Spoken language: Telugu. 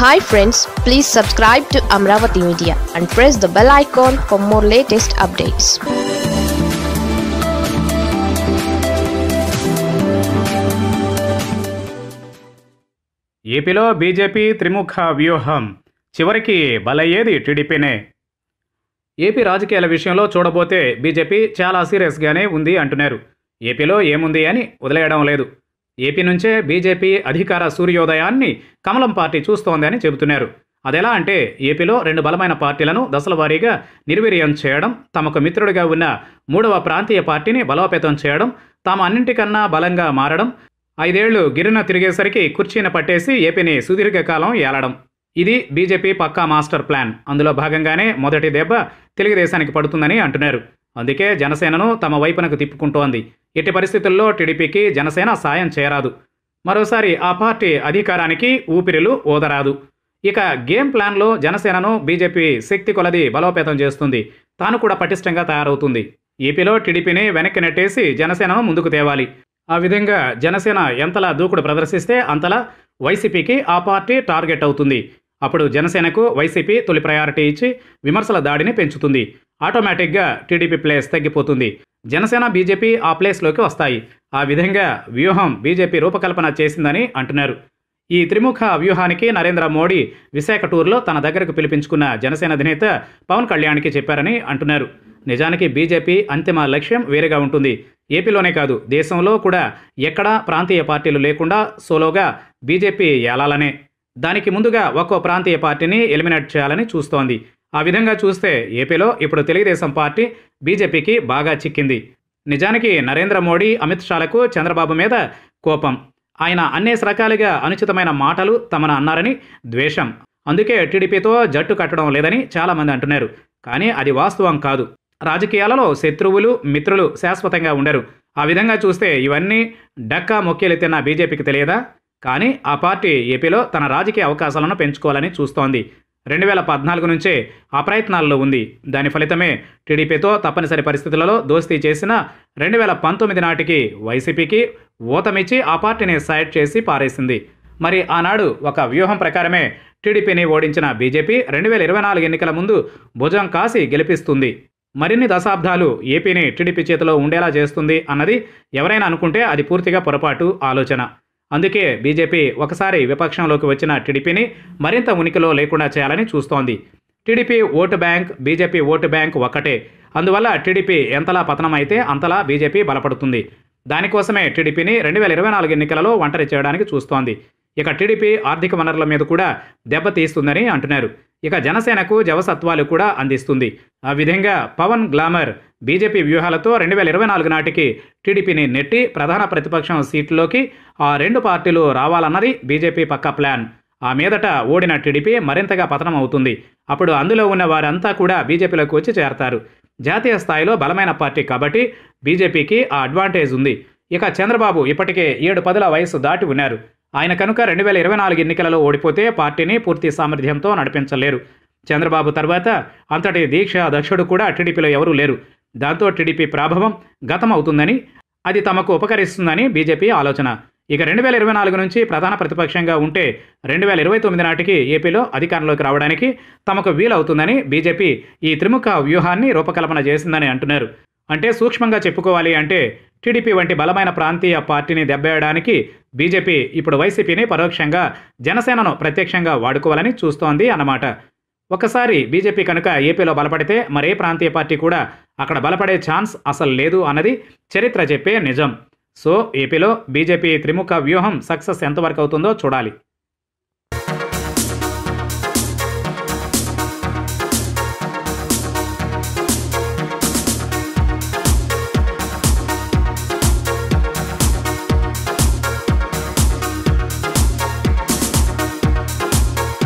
Hi friends please subscribe to Amaravati media and press the bell icon for more latest updates ఏపీలో బీజేపీ త్రిముఖ వ్యూహం. చివరికి బలయ్యేది టీడీపీనే. ఏపీ రాజకీయాల విషయంలో చూడబోతే బీజేపీ చాలా సీరియస్గానే ఉంది అంటున్నారు. ఏపీలో ఏముంది అని వదిలేయడం లేదు. ఏపీ నుంచే బీజేపీ అధికార సూర్యోదయాన్ని కమలం పార్టీ చూస్తోంది అని చెబుతున్నారు. అదెలా అంటే ఏపీలో రెండు బలమైన పార్టీలను దశల వారీగా నిర్వీర్యం చేయడం తమకు మిత్రుడిగా ఉన్న మూడవ ప్రాంతీయ పార్టీని బలోపేతం చేయడం తాము అన్నింటికన్నా బలంగా మారడం ఐదేళ్ళు గిరిన తిరిగేసరికి కుర్చీని పట్టేసి ఏపీని సుదీర్ఘకాలం ఏలడం. ఇది బీజేపీ పక్కా మాస్టర్ ప్లాన్. అందులో భాగంగానే మొదటి దెబ్బ తెలుగుదేశానికి పడుతుందని అంటున్నారు. అందుకే జనసేనను తమ వైపునకు తిప్పుకుంటోంది. ఎట్టి పరిస్థితుల్లో టీడీపీకి జనసేన సాయం చేరాదు. మరోసారి ఆ పార్టీ అధికారానికి ఊపిరిలు ఓదరాదు ఇక గేమ్ ప్లాన్లో జనసేనను బీజేపీ శక్తి కొలది బలోపేతం చేస్తుంది. తాను కూడా పటిష్టంగా తయారవుతుంది. ఏపీలో టీడీపీని వెనక్కి నెట్టేసి జనసేనను ముందుకు తేవాలి. ఆ విధంగా జనసేన ఎంతలా దూకుడు ప్రదర్శిస్తే అంతలా వైసీపీకి ఆ పార్టీ టార్గెట్ అవుతుంది. అప్పుడు జనసేనకు వైసీపీ తొలి ప్రయారిటీ ఇచ్చి విమర్శల దాడిని పెంచుతుంది. ఆటోమేటిక్గా టీడీపీ ప్లేస్ తగ్గిపోతుంది. జనసేన బీజేపీ ఆ ప్లేస్లోకి వస్తాయి. ఆ విధంగా వ్యూహం బీజేపీ రూపకల్పన చేసిందని అంటున్నారు. ఈ త్రిముఖ వ్యూహానికి నరేంద్ర మోడీ విశాఖ టూర్లో తన దగ్గరకు పిలిపించుకున్న జనసేన అధినేత పవన్ కళ్యాణ్కి చెప్పారని అంటున్నారు. నిజానికి బీజేపీ అంతిమ లక్ష్యం వేరేగా ఉంటుంది. ఏపీలోనే కాదు దేశంలో కూడా ఎక్కడా ప్రాంతీయ పార్టీలు లేకుండా సోలోగా బీజేపీ ఏలాలనే. దానికి ముందుగా ఒక్కో ప్రాంతీయ పార్టీని ఎలిమినేట్ చేయాలని చూస్తోంది. ఆ విధంగా చూస్తే ఏపీలో ఇప్పుడు తెలుగుదేశం పార్టీ బీజేపీకి బాగా చిక్కింది. నిజానికి నరేంద్ర మోడీ అమిత్ షాలకు చంద్రబాబు మీద కోపం. ఆయన అన్నేసి రకాలుగా అనుచితమైన మాటలు తమను అన్నారని ద్వేషం. అందుకే టీడీపీతో జట్టు కట్టడం లేదని చాలామంది అంటున్నారు. కానీ అది వాస్తవం కాదు. రాజకీయాలలో శత్రువులు మిత్రులు శాశ్వతంగా ఉండరు. ఆ విధంగా చూస్తే ఇవన్నీ డక్కా మొక్కేలెత్తిన బీజేపీకి తెలియదా? కానీ ఆ పార్టీ ఏపీలో తన రాజకీయ అవకాశాలను పెంచుకోవాలని చూస్తోంది. రెండు వేల పద్నాలుగు నుంచే ఆ ప్రయత్నాల్లో ఉంది. దాని ఫలితమే టీడీపీతో తప్పనిసరి పరిస్థితులలో దోస్తీ చేసిన రెండు వేల పంతొమ్మిది నాటికి వైసీపీకి ఊతమిచ్చి ఆ పార్టీని సైడ్ చేసి పారేసింది. మరి ఆనాడు ఒక వ్యూహం ప్రకారమే టీడీపీని ఓడించిన బీజేపీ రెండు వేల ఇరవై నాలుగు ఎన్నికల ముందు భుజం కాసి గెలిపిస్తుంది. మరిన్ని దశాబ్దాలు ఏపీని టీడీపీ చేతిలో ఉండేలా చేస్తుంది అన్నది ఎవరైనా అనుకుంటే అది పూర్తిగా పొరపాటు ఆలోచన. అందుకే బీజేపీ ఒకసారి విపక్షంలోకి వచ్చిన టీడీపీని మరింత ఉనికిలో లేకుండా చేయాలని చూస్తోంది. TDP vote bank BJP vote bank ఒక్కటే. అందువల్ల టీడీపీ ఎంతలా పతనం అయితే అంతలా బీజేపీ బలపడుతుంది. దానికోసమే టీడీపీని రెండు వేల ఇరవై నాలుగు ఎన్నికలలో ఒంటరి చేయడానికి చూస్తోంది. ఇక టీడీపీ ఆర్థిక వనరుల మీద కూడా దెబ్బతీస్తుందని అంటున్నారు. ఇక జనసేనకు జవసత్వాలు కూడా అందిస్తుంది. ఆ విధంగా పవన్ గ్లామర్ బీజేపీ వ్యూహాలతో రెండు వేల ఇరవై నాలుగు నాటికి టీడీపీని నెట్టి ప్రధాన ప్రతిపక్షం సీట్లోకి ఆ రెండు పార్టీలు రావాలన్నది బీజేపీ పక్క ప్లాన్. ఆ మీదట ఓడిన టీడీపీ మరింతగా పతనం అవుతుంది. అప్పుడు అందులో ఉన్న వారంతా కూడా బీజేపీలోకి వచ్చి చేరతారు. జాతీయ స్థాయిలో బలమైన పార్టీ కాబట్టి బీజేపీకి ఆ అడ్వాంటేజ్ ఉంది. ఇక చంద్రబాబు ఇప్పటికే ఏడు పదుల వయసు దాటి ఉన్నారు. ఆయన కనుక రెండు వేల ఇరవై నాలుగు ఎన్నికలలో ఓడిపోతే పార్టీని పూర్తి సామర్థ్యంతో నడిపించలేరు. చంద్రబాబు తర్వాత అంతటి దీక్ష దక్షుడు కూడా టీడీపీలో ఎవరూ లేరు. దాంతో టీడీపీ ప్రాభవం గతం అవుతుందని అది తమకు ఉపకరిస్తుందని బీజేపీ ఆలోచన. ఇక రెండు వేల ఇరవై నాలుగు నుంచి ప్రధాన ప్రతిపక్షంగా ఉంటే రెండు వేల ఇరవై తొమ్మిది నాటికి ఏపీలో అధికారంలోకి రావడానికి తమకు వీలవుతుందని బీజేపీ ఈ త్రిముఖ వ్యూహాన్ని రూపకల్పన చేసిందని అంటున్నారు. అంటే సూక్ష్మంగా చెప్పుకోవాలి అంటే టీడీపీ వంటి బలమైన ప్రాంతీయ పార్టీని దెబ్బేయడానికి బీజేపీ ఇప్పుడు వైసీపీని పరోక్షంగా జనసేనను ప్రత్యక్షంగా వాడుకోవాలని చూస్తోంది అన్నమాట. ఒకసారి బీజేపీ కనుక ఏపీలో బలపడితే మరే ప్రాంతీయ పార్టీ కూడా అక్కడ బలపడే ఛాన్స్ అసలు లేదు అన్నది చరిత్ర చెప్పే నిజం. సో ఏపీలో బీజేపీ త్రిముఖ వ్యూహం సక్సెస్ ఎంతవరకు అవుతుందో చూడాలి.